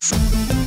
you.